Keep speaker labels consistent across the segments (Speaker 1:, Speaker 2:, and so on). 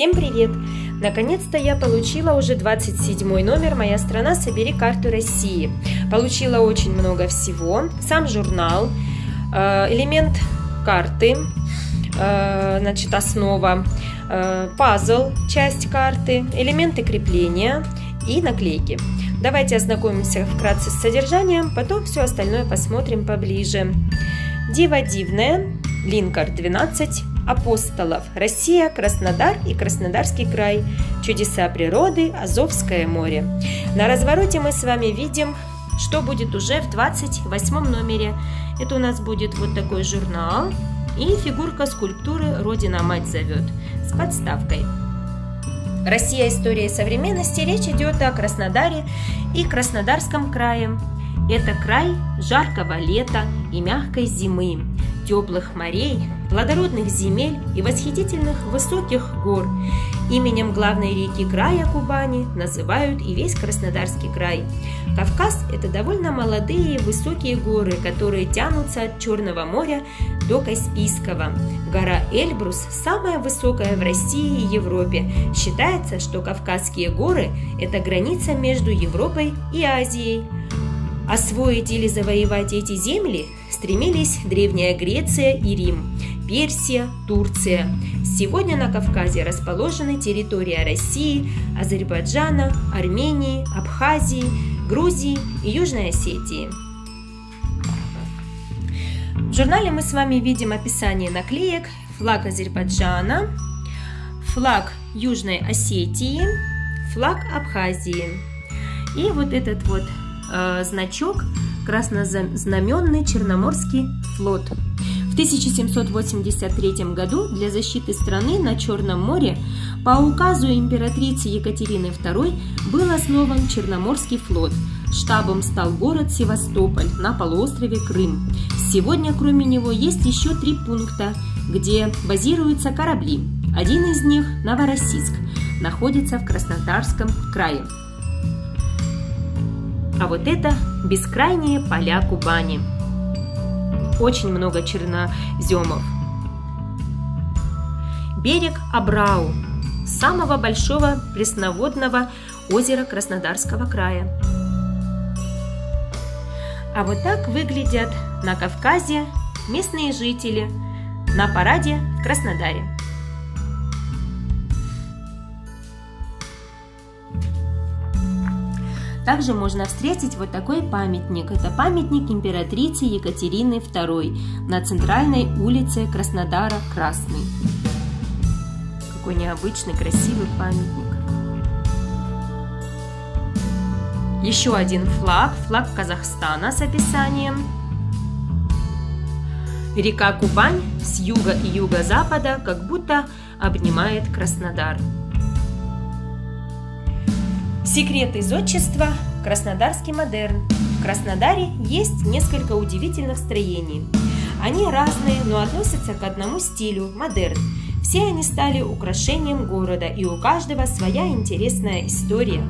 Speaker 1: Всем привет! Наконец-то я получила уже 27 номер «Моя страна. Собери карту России». Получила очень много всего. Сам журнал, э, элемент карты, э, значит, основа, э, пазл, часть карты, элементы крепления и наклейки. Давайте ознакомимся вкратце с содержанием, потом все остальное посмотрим поближе. Дива дивная, Линкар 12, апостолов, Россия, Краснодар и Краснодарский край, чудеса природы, Азовское море. На развороте мы с вами видим, что будет уже в 28 номере. Это у нас будет вот такой журнал и фигурка скульптуры «Родина-мать зовет» с подставкой. Россия. История современности. Речь идет о Краснодаре и Краснодарском крае. Это край жаркого лета и мягкой зимы, теплых морей, плодородных земель и восхитительных высоких гор. Именем главной реки края Кубани называют и весь Краснодарский край. Кавказ – это довольно молодые высокие горы, которые тянутся от Черного моря до Каспийского. Гора Эльбрус – самая высокая в России и Европе. Считается, что Кавказские горы – это граница между Европой и Азией. Освоить или завоевать эти земли стремились Древняя Греция и Рим, Персия, Турция. Сегодня на Кавказе расположены территория России, Азербайджана, Армении, Абхазии, Грузии и Южной Осетии. В журнале мы с вами видим описание наклеек, флаг Азербайджана, флаг Южной Осетии, флаг Абхазии. И вот этот вот э, значок краснознаменный Черноморский флот. В 1783 году для защиты страны на Черном море по указу императрицы Екатерины II был основан Черноморский флот. Штабом стал город Севастополь на полуострове Крым. Сегодня кроме него есть еще три пункта, где базируются корабли. Один из них, Новороссийск, находится в Краснодарском крае. А вот это бескрайние поля Кубани. Очень много черноземов. Берег Абрау, самого большого пресноводного озера Краснодарского края. А вот так выглядят на Кавказе местные жители на параде в Краснодаре. Также можно встретить вот такой памятник. Это памятник императрице Екатерины II на центральной улице Краснодара Красный. Какой необычный, красивый памятник. Еще один флаг, флаг Казахстана с описанием. Река Кубань с юга и юго-запада как будто обнимает Краснодар. Секреты зодчества – Краснодарский модерн. В Краснодаре есть несколько удивительных строений. Они разные, но относятся к одному стилю – модерн. Все они стали украшением города, и у каждого своя интересная история.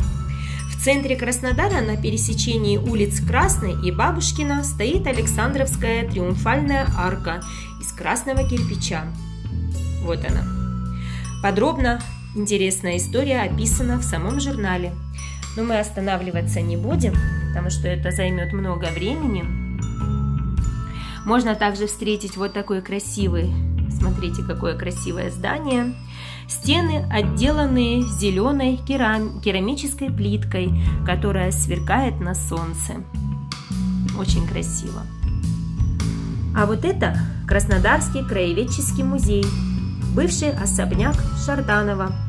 Speaker 1: В центре Краснодара на пересечении улиц Красной и Бабушкина стоит Александровская триумфальная арка из красного кирпича. Вот она. Подробно интересная история описана в самом журнале. Но мы останавливаться не будем, потому что это займет много времени. Можно также встретить вот такой красивый, смотрите, какое красивое здание. Стены отделанные зеленой керам... керамической плиткой, которая сверкает на солнце. Очень красиво. А вот это Краснодарский краеведческий музей, бывший особняк Шарданова.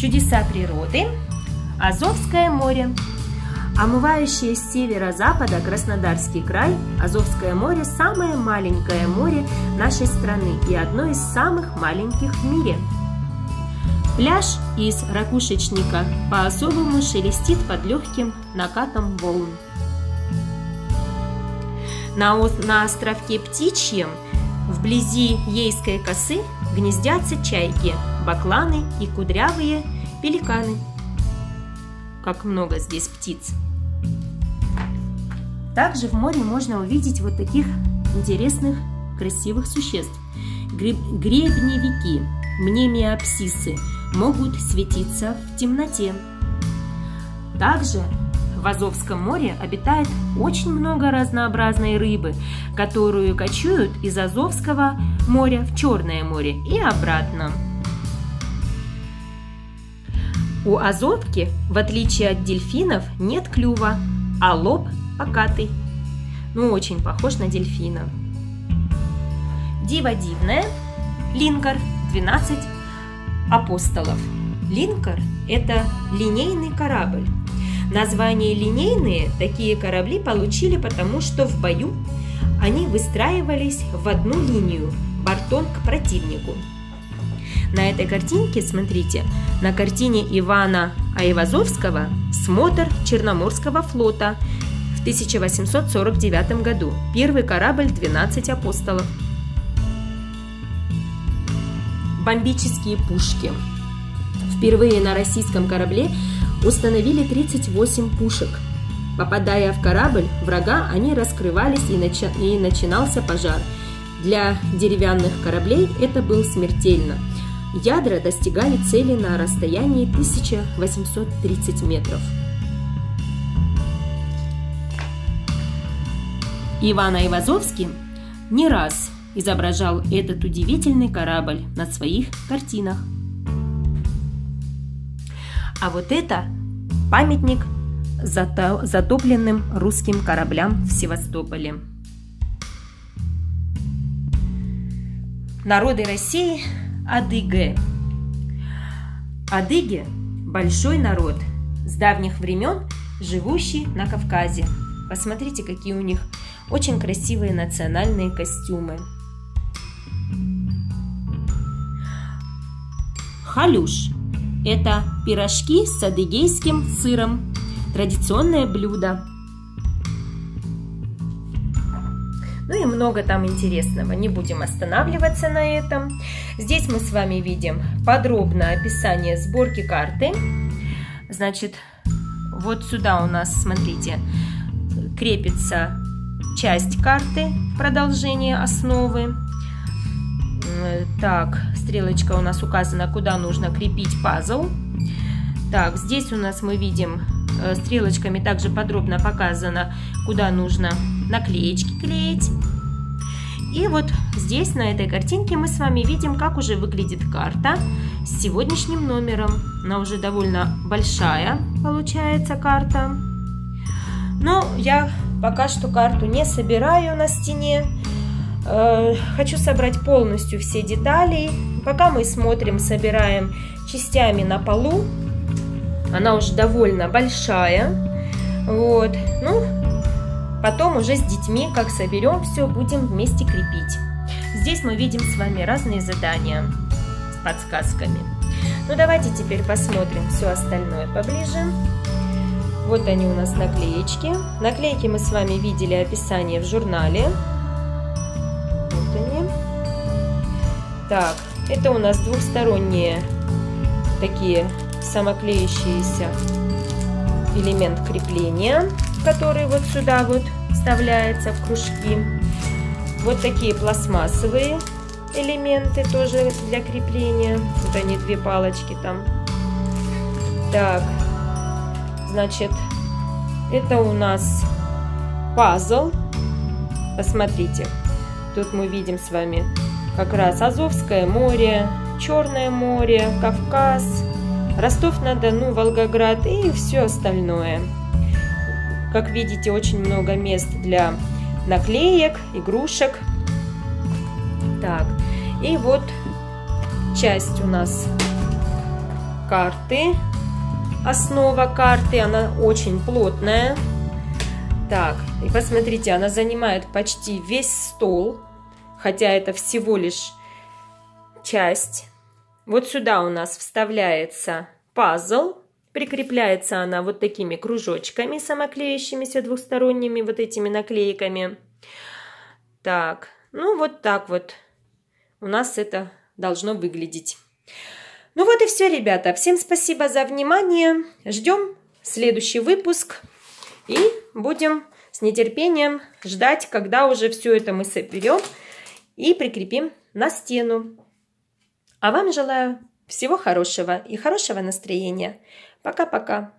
Speaker 1: Чудеса природы, Азовское море, омывающее с северо-запада Краснодарский край, Азовское море – самое маленькое море нашей страны и одно из самых маленьких в мире. Пляж из ракушечника по-особому шелестит под легким накатом волн. На, на островке Птичьем, вблизи Ейской косы, гнездятся чайки – бакланы и кудрявые пеликаны. Как много здесь птиц! Также в море можно увидеть вот таких интересных, красивых существ. гребневики, мнемиопсисы, могут светиться в темноте. Также в Азовском море обитает очень много разнообразной рыбы, которую кочуют из Азовского моря в Черное море и обратно. У азовки, в отличие от дельфинов, нет клюва, а лоб покатый. Ну, очень похож на дельфина. Дива дивная, линкор, 12 апостолов. Линкор – это линейный корабль. Название «линейные» такие корабли получили потому, что в бою они выстраивались в одну линию, бортом к противнику. На этой картинке, смотрите, на картине Ивана Айвазовского «Смотр Черноморского флота» в 1849 году. Первый корабль «12 апостолов». Бомбические пушки. Впервые на российском корабле установили 38 пушек. Попадая в корабль врага, они раскрывались и, начи... и начинался пожар. Для деревянных кораблей это было смертельно. Ядра достигали цели на расстоянии 1830 метров. Иван Айвазовский не раз изображал этот удивительный корабль на своих картинах. А вот это памятник затопленным русским кораблям в Севастополе. Народы России – адыги. Адыги – большой народ, с давних времен живущий на Кавказе. Посмотрите, какие у них очень красивые национальные костюмы. Халюш это пирожки с адыгейским сыром. Традиционное блюдо. Много там интересного, не будем останавливаться на этом. Здесь мы с вами видим подробное описание сборки карты. Значит, вот сюда у нас, смотрите, крепится часть карты, продолжение основы. Так, стрелочка у нас указана, куда нужно крепить пазл. Так, здесь у нас мы видим э, стрелочками также подробно показано, куда нужно наклеечки клеить. И вот здесь, на этой картинке, мы с вами видим, как уже выглядит карта с сегодняшним номером. Она уже довольно большая, получается, карта. Но я пока что карту не собираю на стене. Э, хочу собрать полностью все детали. Пока мы смотрим, собираем частями на полу. Она уже довольно большая. Вот. Ну, потом уже с детьми, как соберем все, будем вместе крепить. Здесь мы видим с вами разные задания с подсказками. Ну, давайте теперь посмотрим все остальное поближе. Вот они у нас наклеечки. Наклейки мы с вами видели описание в журнале. Так, это у нас двухсторонние такие самоклеющиеся элемент крепления, который вот сюда вот вставляется в кружки. Вот такие пластмассовые элементы тоже для крепления. Вот они, две палочки там. Так, значит, это у нас пазл. Посмотрите, тут мы видим с вами как раз Азовское море, Черное море, Кавказ, Ростов-на-Дону, Волгоград и все остальное. Как видите, очень много мест для наклеек, игрушек. Так, и вот часть у нас карты. Основа карты, она очень плотная. Так, и посмотрите, она занимает почти весь стол хотя это всего лишь часть. Вот сюда у нас вставляется пазл, прикрепляется она вот такими кружочками самоклеющимися двухсторонними вот этими наклейками. Так, ну вот так вот у нас это должно выглядеть. Ну вот и все, ребята. Всем спасибо за внимание. Ждем следующий выпуск и будем с нетерпением ждать, когда уже все это мы соберем и прикрепим на стену. А вам желаю всего хорошего и хорошего настроения. Пока-пока.